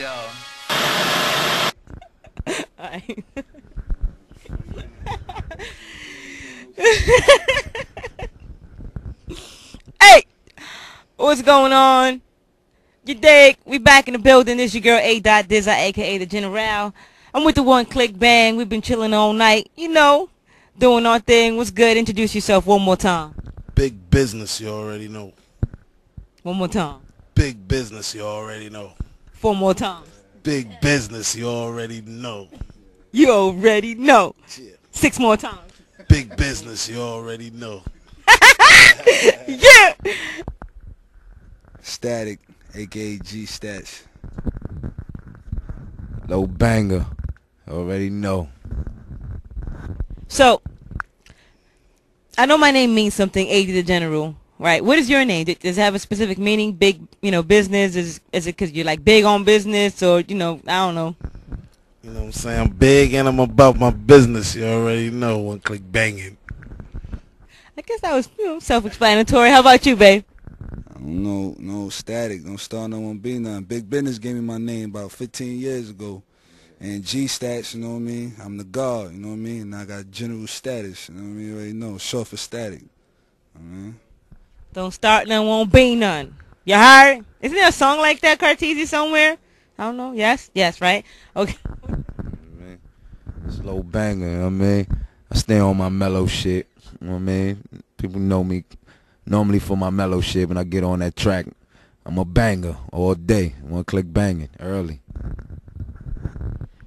Yo. Alright. hey, what's going on? You dig? We back in the building. This your girl A. Dot Dizza, aka the General. I'm with the One Click Bang. We've been chilling all night. You know, doing our thing. What's good? Introduce yourself one more time. Big business, you already know. One more time. Big business, you already know. Four more times. Big business, you already know. You already know. Yeah. Six more times. Big business, you already know. Yeah. Static, aka G Stats. Low banger. Already know. So, I know my name means something, A to the General, right? What is your name? Does it have a specific meaning? Big, you know, business? Is is it because you're like big on business, or you know, I don't know. You know what I'm saying? I'm big and I'm about my business, you already know. One click banging. I guess that was you know, self-explanatory. How about you, babe? Um, I don't know, no static. Don't start no one be none. Big business gave me my name about 15 years ago. And G Stats, you know what I mean? I'm the god, you know what I mean? And I got general status, you know what I mean? You already know. Short for static. I mean, Don't start none, won't be none. You heard? Isn't there a song like that, Cartesia, somewhere? I don't know. Yes, yes, right. Okay. you know what I mean? It's low banger, you know what I mean? I stay on my mellow shit, you know what I mean? People know me normally for my mellow shit. When I get on that track, I'm a banger all day. One click banging early.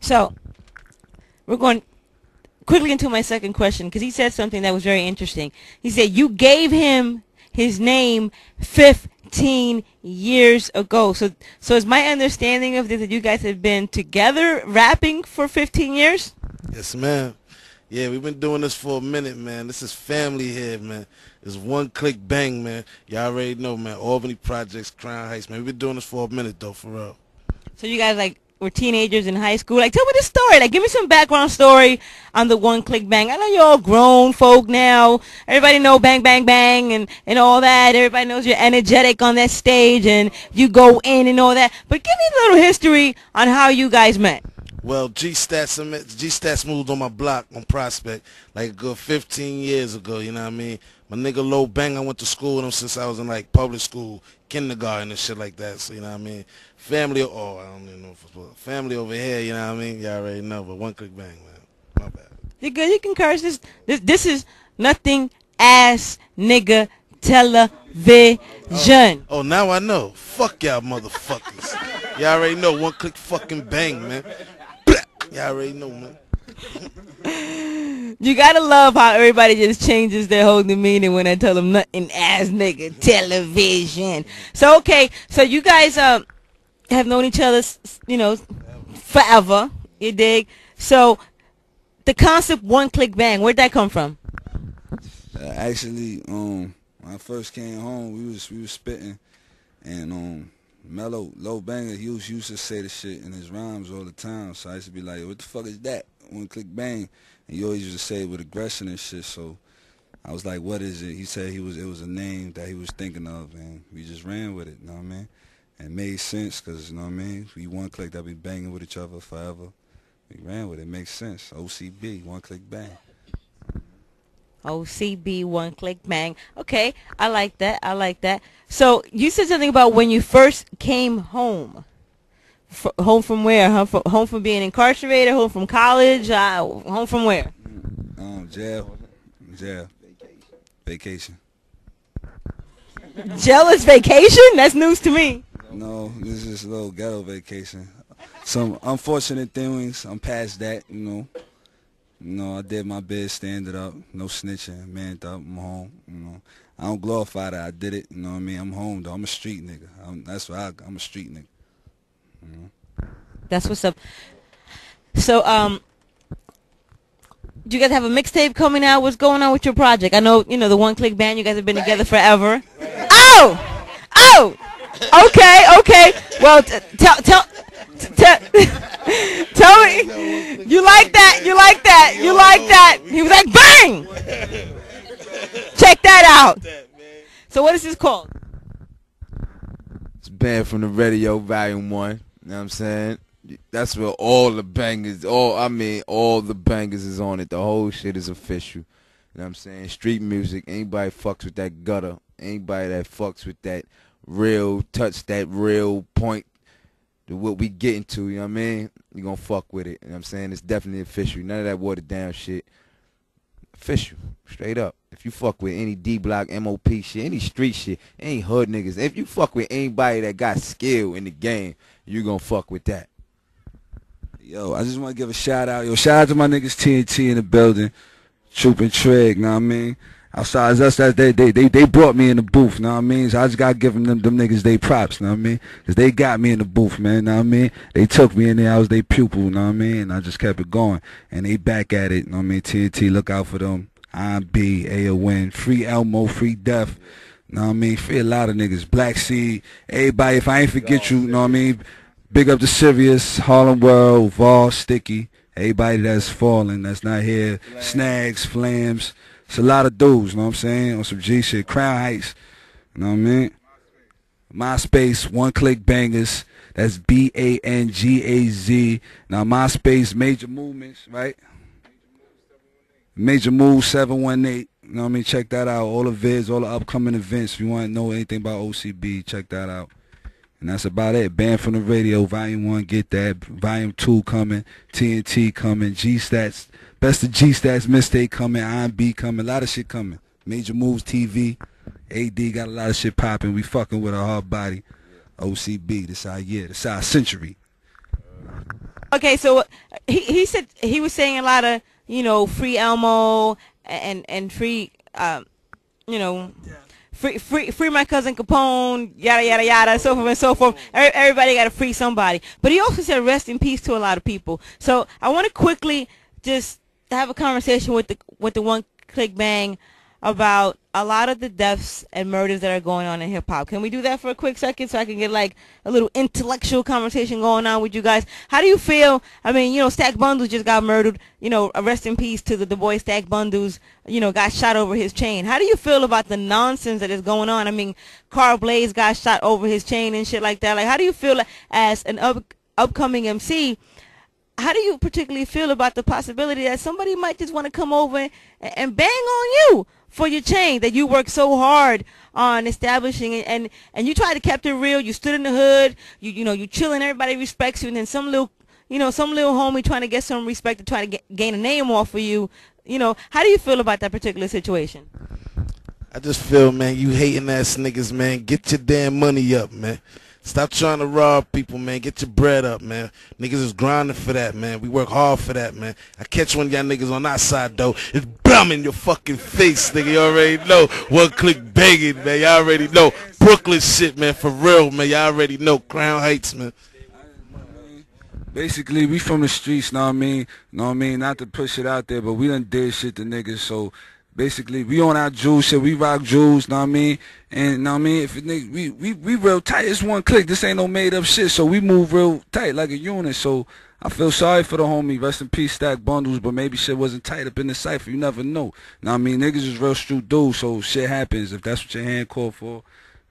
So, we're going quickly into my second question because he said something that was very interesting. He said you gave him his name 15 years ago. So, so is my understanding of this that you guys have been together rapping for 15 years? Yes, ma'am. Yeah, we've been doing this for a minute, man. This is family here, man. It's one click bang, man. Y'all already know, man. Albany Projects, Crown Heights, man. We've been doing this for a minute, though, for real. So you guys like were teenagers in high school. Like, tell me the story. Like, give me some background story on the one click bang. I know you're all grown folk now. Everybody know bang bang bang and and all that. Everybody knows you're energetic on that stage and you go in and all that. But give me a little history on how you guys met. Well, G Stats G Stats moved on my block on Prospect like a good 15 years ago. You know what I mean? My nigga Low Bang, I went to school with him since I was in like public school, kindergarten and shit like that. So you know what I mean? Family, oh, I don't even know if it's family over here. You know what I mean? Y'all already know, but one click bang, man. My bad. You good? You can curse this. This this is nothing ass nigga television. Oh, oh now I know. Fuck y'all motherfuckers. y'all already know. One click fucking bang, man. Y'all already know, man. You gotta love how everybody just changes their whole demeanor when I tell them nothing ass nigga television. So okay, so you guys um have known each other, you know, forever. You dig? So the concept one click bang, where'd that come from? Uh, actually, um, when I first came home, we was we was spitting, and um, Mellow Low Banger, he was used to say the shit in his rhymes all the time. So I used to be like, "What the fuck is that?" One click bang, and he always used to say it with aggression and shit. So I was like, "What is it?" He said he was it was a name that he was thinking of, and we just ran with it. You know what I mean? And it made sense because you know what I mean. We one click that be banging with each other forever. We ran with it. Makes sense. OCB, one click bang. OCB one click bang. Okay, I like that. I like that. So you said something about when you first came home. F- home from where? Huh? From, home from being incarcerated? Home from college? Uh, home from where? Um, jail, jail, vacation. Jealous vacation? That's news to me. No, this is a little ghetto vacation. Some unfortunate things. I'm past that, you know. You know, I did my best, stand it up, no snitching, manned up, I'm home, you know. I don't glorify that I did it, you know what I mean? I'm home though. I'm a street nigga. I'm, that's what I, I'm a street nigga. You know? That's what's up. So, um, do you guys have a mixtape coming out? What's going on with your project? I know, you know, the One Click Bang. You guys have been together forever. Oh, oh, okay, okay. Well, tell, tell, tell. You like that? You like that? You like that? He was like, bang! Check that out. So, what is this called? It's banned from the radio, volume one. You know what I'm saying? That's where all the bangers, all I mean, all the bangers is on it. The whole shit is official. You know what I'm saying? Street music. Anybody fucks with that gutter. Anybody that fucks with that real touch, that real point, what we get into, You know what I mean? You're gonna fuck with it. You know what I'm saying? It's definitely official. None of that watered down shit. Official, straight up. If you fuck with any D block MOP shit, any street shit, any hood niggas, if you fuck with anybody that got skill in the game, you gonna fuck with that. Yo, I just want to give a shout out. Yo, shout out to my niggas TNT in the building, Troop and Trig. Know what I mean? Outside us, that they they they they brought me in the booth. Know what I mean? So I just gotta give them them, them niggas they props. Know what I mean? Cause they got me in the booth, man. Know what I mean? They took me in there. I was their pupil. You know what I mean? And I just kept it going. And they back at it. You know what I mean? TNT, look out for them. I'm B, AON, free Elmo, free Def. Know what I mean? Free a lot of niggas. Black Seed, everybody. If I ain't forget you, know what I mean? Big up to Sirius, Harlem World, Vol, Sticky, everybody that's falling, that's not here, Snags, Flams. It's a lot of dudes, you know what I'm saying? On some G shit. Crown Heights, you know what I mean? MySpace, One Click Bangers. That's B A N G A Z. Now MySpace, Major Movements, right? Major Move 718. You know what I mean? Check that out. All the vids, all the upcoming events. If you want to know anything about OCB, check that out. And that's about it. Banned from the radio, volume one, get that. Volume two coming, TNT coming, G Stats, best of G Stats mistake coming, IMB coming, a lot of shit coming. Major moves TV, AD got a lot of shit popping. We fucking with a hard body. OCB, this our year, this our century. Okay, so uh, he he said he was saying a lot of you know free Elmo and and free um you know free free free my cousin Capone yada yada yada so forth and so forth. Everybody got to free somebody, but he also said rest in peace to a lot of people. So I want to quickly just have a conversation with the with the one click bang about a lot of the deaths and murders that are going on in hip hop. Can we do that for a quick second so I can get like a little intellectual conversation going on with you guys? How do you feel? I mean, you know, Stack Bundles just got murdered. You know, rest in peace to the, the boy Stack Bundles. You know, got shot over his chain. How do you feel about the nonsense that is going on? I mean, Carl Blaze got shot over his chain and shit like that. Like, how do you feel as an up, upcoming MC? How do you particularly feel about the possibility that somebody might just want to come over and, bang on you for your chain that you worked so hard on establishing and, and and you try to keep it real you stood in the hood you you know you chilling everybody respects you and then some little you know some little homie trying to get some respect to try to get, gain a name off of you you know how do you feel about that particular situation I just feel, man, you hating ass niggas, man. Get your damn money up, man. Stop trying to rob people, man. Get your bread up, man. Niggas is grinding for that, man. We work hard for that, man. I catch one of y'all niggas on our side, though. It's bum in your fucking face, nigga. You already know. One click begging, man. Y'all already know. Brooklyn shit, man. For real, man. Y'all already know. Crown Heights, man. Basically, we from the streets, know what I mean? Know what I mean? Not to push it out there, but we done did shit to niggas, so basically we on our jewels shit, we rock jewels, know what I mean? And know what I mean? If nigga, we, we, we real tight, it's one click, this ain't no made up shit, so we move real tight like a unit, so I feel sorry for the homie, rest in peace, stack bundles, but maybe shit wasn't tight up in the cipher, you never know. Know what I mean? Niggas is real street dudes, so shit happens, if that's what your hand called for.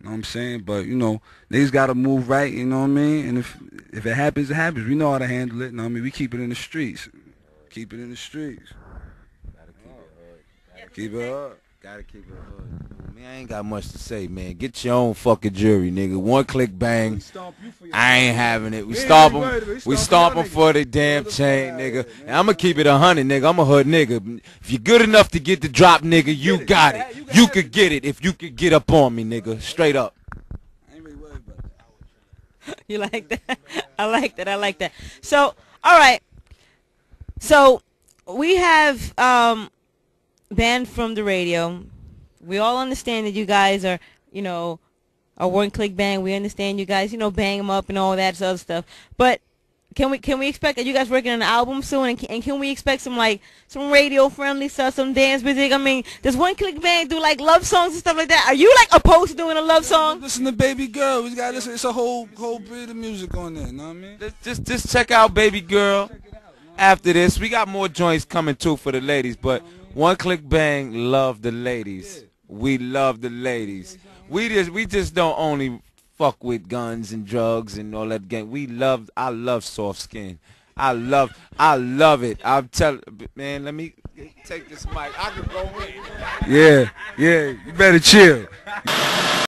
Know what I'm saying? But, you know, niggas gotta move right, you know what I mean? And if if it happens, it happens. We know how to handle it, you know what I mean? We keep it in the streets. Keep it in the streets. Keep it up. Gotta keep it up. Man, I ain't got much to say, man. Get your own fucking jury, nigga. One click bang. I ain't having it. We stomp them. We stomp them for the damn chain, nigga. And I'm gonna keep it a hundred, nigga. I'm a hood nigga. If you're good enough to get the drop, nigga, you got it. You could get it if you could get up on me, nigga. Straight up. I ain't really worried about that. You like that? I like that. I like that. So, all right. So, we have um, banned from the radio. We all understand that you guys are, you know, a one click bang. We understand you guys, you know, bang them up and all that other stuff. But can we can we expect that you guys working on an album soon? And can, and can we expect some like some radio friendly stuff, some dance music? I mean, does one click bang do like love songs and stuff like that? Are you like opposed to doing a love song? Listen to Baby Girl. We got this. It's a whole whole bit of music on there. You know what I mean? Just, just, just check out Baby Girl. After this, we got more joints coming too for the ladies. But one click bang, love the ladies. We love the ladies. We just, we just don't only fuck with guns and drugs and all that gang. We love, I love soft skin. I love, I love it. I'm telling, man. Let me take this mic. I can go in. Yeah, yeah. You better chill.